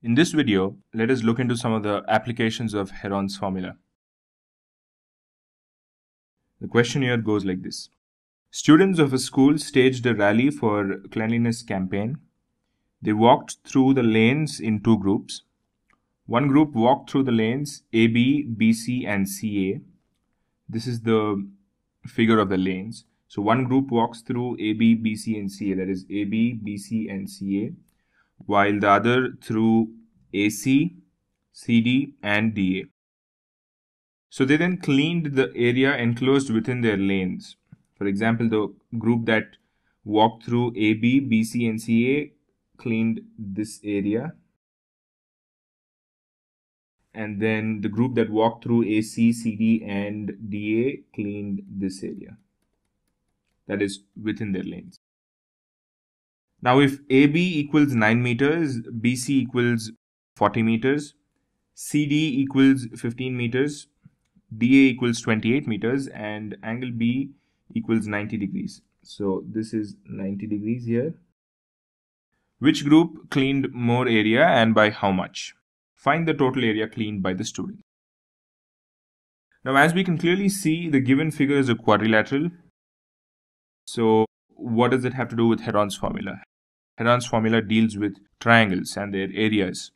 In this video, let us look into some of the applications of Heron's formula. The question here goes like this. Students of a school staged a rally for cleanliness campaign. They walked through the lanes in two groups. One group walked through the lanes AB, BC and CA. This is the figure of the lanes. So one group walks through AB, BC and CA that is AB, BC and CA while the other through AC, CD, and DA. So they then cleaned the area enclosed within their lanes. For example, the group that walked through AB, BC, and CA cleaned this area. And then the group that walked through AC, CD, and DA cleaned this area. That is within their lanes. Now, if AB equals 9 meters, BC equals 40 meters, CD equals 15 meters, DA equals 28 meters, and angle B equals 90 degrees. So, this is 90 degrees here. Which group cleaned more area and by how much? Find the total area cleaned by the student. Now, as we can clearly see, the given figure is a quadrilateral. So, what does it have to do with Heron's formula? Heron's formula deals with triangles and their areas,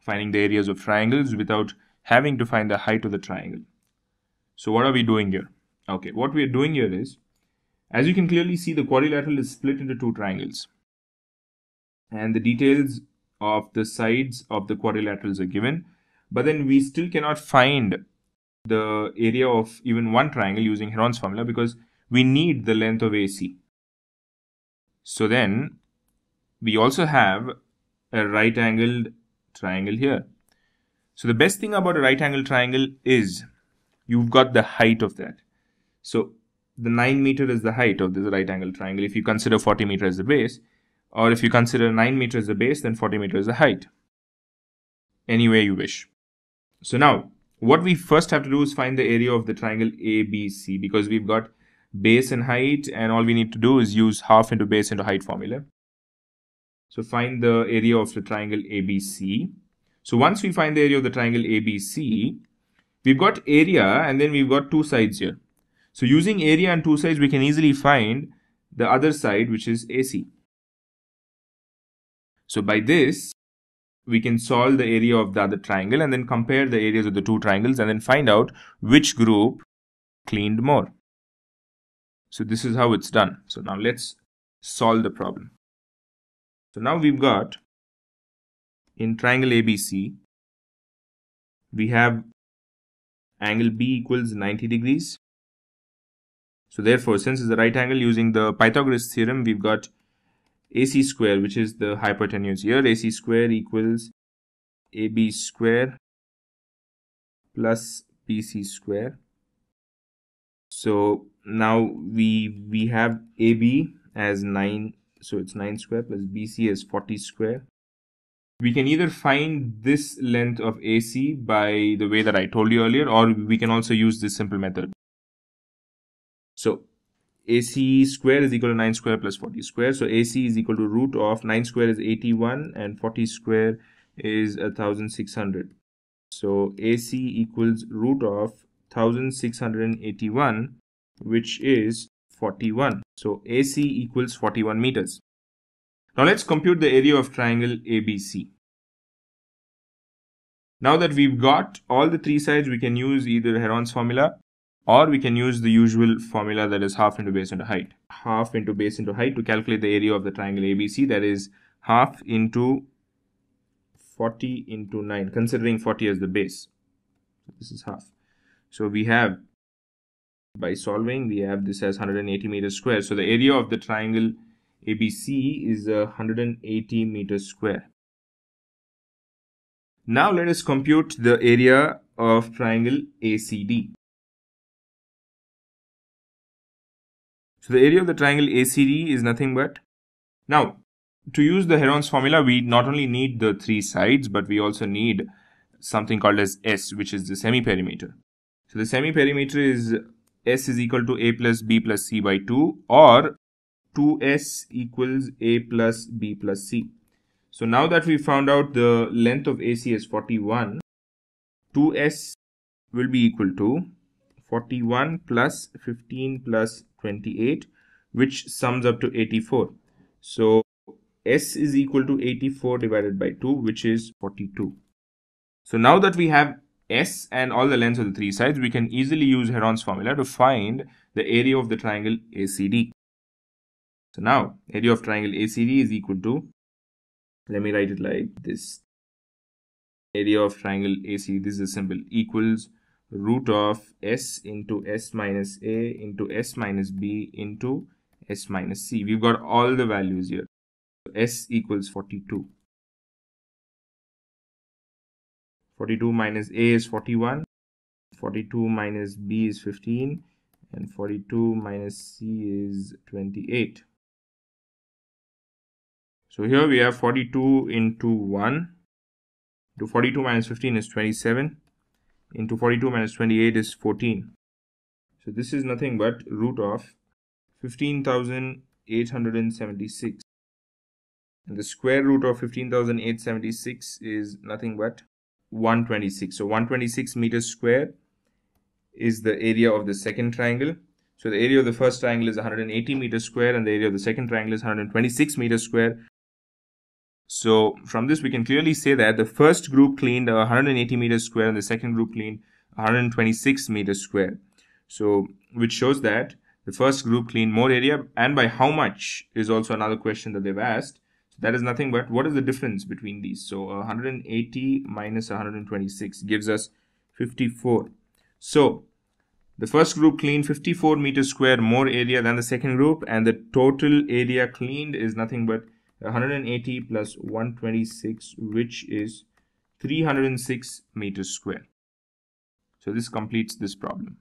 finding the areas of triangles without having to find the height of the triangle. So what are we doing here? Okay, what we are doing here is, as you can clearly see, the quadrilateral is split into two triangles. And the details of the sides of the quadrilaterals are given, but then we still cannot find the area of even one triangle using Heron's formula because we need the length of AC. So then we also have a right angled triangle here. So the best thing about a right angled triangle is you've got the height of that. So the 9 meter is the height of this right angled triangle if you consider 40 meter as the base or if you consider 9 meter as the base then 40 meter is the height. Any way you wish. So now what we first have to do is find the area of the triangle ABC because we've got base and height and all we need to do is use half into base into height formula. So find the area of the triangle ABC. So once we find the area of the triangle ABC, we've got area and then we've got two sides here. So using area and two sides, we can easily find the other side, which is AC. So by this, we can solve the area of the other triangle and then compare the areas of the two triangles and then find out which group cleaned more. So this is how it's done. So now let's solve the problem. So now we've got in triangle ABC, we have angle B equals 90 degrees. So therefore, since it's a right angle using the Pythagoras theorem, we've got AC square, which is the hypotenuse here. AC square equals AB square plus BC square. So now we we have AB as 9 so it's 9 square plus BC is 40 square. We can either find this length of AC by the way that I told you earlier, or we can also use this simple method. So AC square is equal to 9 square plus 40 square. So AC is equal to root of 9 square is 81 and 40 square is 1600. So AC equals root of 1681 which is 41. So AC equals 41 meters. Now let's compute the area of triangle ABC. Now that we've got all the three sides, we can use either Heron's formula or we can use the usual formula that is half into base into height. Half into base into height to calculate the area of the triangle ABC that is half into 40 into 9 considering 40 as the base. This is half. So we have by solving we have this as 180 meters square. So the area of the triangle ABC is uh, 180 meters square. Now let us compute the area of triangle ACD so the area of the triangle ACD is nothing but now to use the Heron's formula we not only need the three sides but we also need something called as S which is the semi-perimeter. So the semi-perimeter is s is equal to a plus b plus c by 2 or 2s equals a plus b plus c. So now that we found out the length of AC is 41, 2S will be equal to 41 plus 15 plus 28 which sums up to 84. So S is equal to 84 divided by 2 which is 42. So now that we have S and all the lengths of the three sides, we can easily use Heron's formula to find the area of the triangle ACD. So now area of triangle ACD is equal to, let me write it like this. Area of triangle ACD, this is a symbol, equals root of S into S minus A into S minus B into S minus C. We've got all the values here. S equals 42. 42 minus A is 41. 42 minus B is 15. And 42 minus C is 28. So here we have 42 into 1. To 42 minus 15 is 27. Into 42 minus 28 is 14. So this is nothing but root of 15,876 and the square root of 15,876 is nothing but 126 so 126 meters square is the area of the second triangle. So the area of the first triangle is 180 meters square and the area of the second triangle is 126 meters square. So from this we can clearly say that the first group cleaned 180 meters square and the second group cleaned 126 meters square. So which shows that the first group cleaned more area and by how much is also another question that they've asked that is nothing but what is the difference between these? So uh, 180 minus 126 gives us 54 so the first group cleaned 54 meters square more area than the second group and the total area cleaned is nothing but 180 plus 126 which is 306 meters square. So this completes this problem